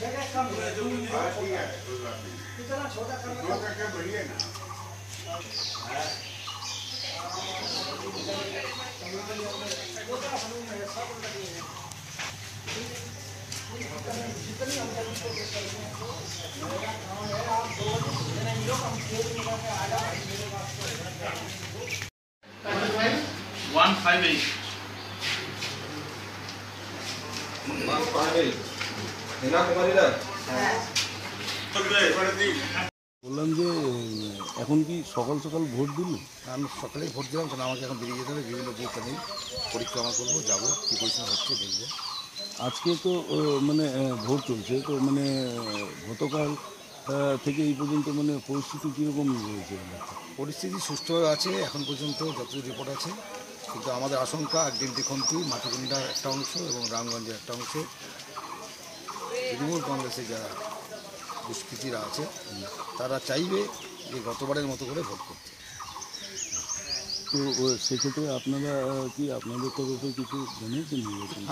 जगह कम है इतना छोटा करना बढ़िया ना जितनी हम लोग को मेरा काम है आप दो दिन इन लोग हम खेल मिला के आधा मेरे पास वन फाइव एट হেনা কুমারীরা বললাম যে এখন কি সকাল সকাল ভোট দিল? আমি সকালেই ভোট দিলাম কারণ আমাকে এখন বেরিয়ে যেতে হবে? বিভিন্ন বুথ আমি পরিক্রমা করব যাব কী পরিশ্রম হচ্ছে দেখব। আজকে তো মানে ভোট চলছে তো মানে গতকাল থেকে এই পর্যন্ত মানে পরিস্থিতি কীরকম রয়েছে পরিস্থিতি সুষ্ঠু আছে এখন পর্যন্ত যতদূর রিপোর্ট আছে কিন্তু আমাদের আশঙ্কা একদিন দেখন্তি মাটিকুন্ডার একটা অংশ এবং রামগঞ্জের একটা অংশ। তৃণমূল কংগ্রেসের যারা দুষ্কৃতীরা আছে তারা চাইবে যে গতবারের মতো করে ভোট করতে। তো সেক্ষেত্রে আপনারা কি আপনাদের তরফে কিছু জানিয়েছেন?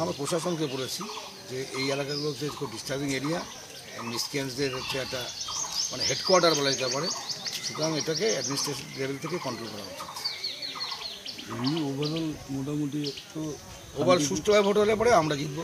আমরা প্রশাসনকে বলেছি যে এই এলাকাগুলোতে খুব ডিস্টার্বিং এরিয়া মিসক্রিয়েন্সদের হচ্ছে একটা মানে হেডকোয়ার্টার বলা যেতে পারে। সুতরাং এটাকে অ্যাডমিনিস্ট্রেশন লেভেল থেকে কন্ট্রোল করা উচিত। এমনি ওভারঅল মোটামুটি তো ওভার সুষ্ঠুভাবে ভোট হলে পরে আমরা জিতবো।